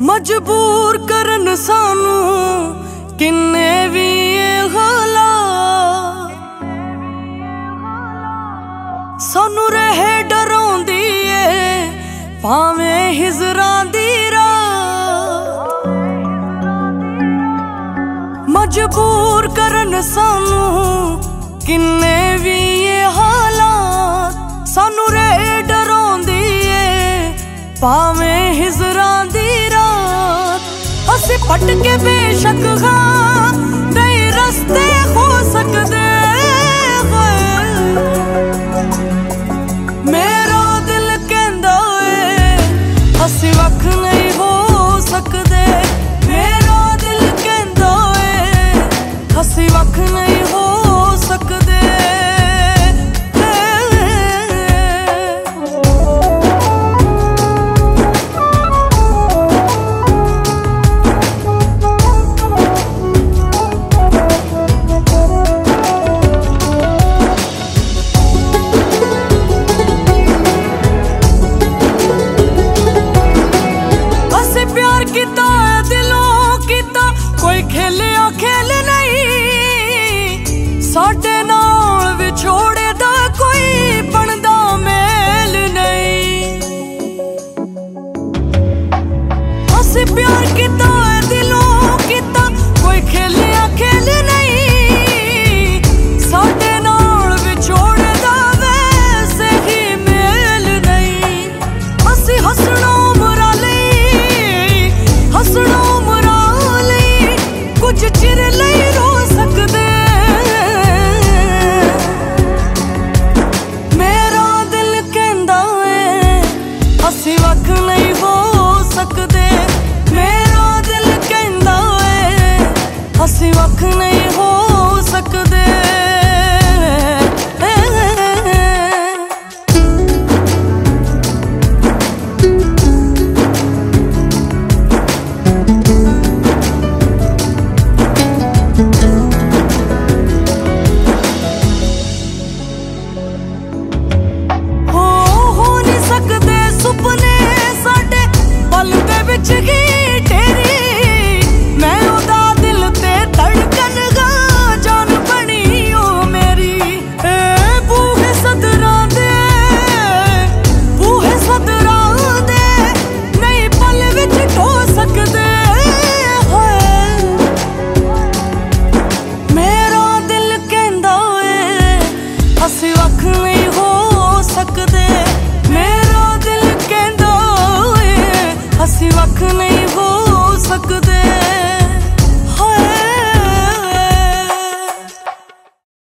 ਮਜਬੂਰ ਕਰਨ ਸਾਨੂੰ ਕਿੰਨੇ ਵੀ ਇਹ ਹਾਲਾ। ਸਾਨੂੰ ਰਹੇ ਡਰਾਉਂਦੀ ਏ, ਭਾਵੇਂ ਹਿਜ਼ਰਾਂ ਦੀ ਰਾਤ ਮਜਬੂਰ ਕਰਨ ਸਾਨੂੰ ਕਿੰਨੇ ਵੀ ਇਹ ਹਾਲਾਤ ਸਾਨੂੰ ਰਹੇ ਡਰਾਉਂਦੀ ਏ, ਭਾਵੇਂ ਹਿਜ਼ਰਾਂ ਦੀ हसी पटके बेशक गा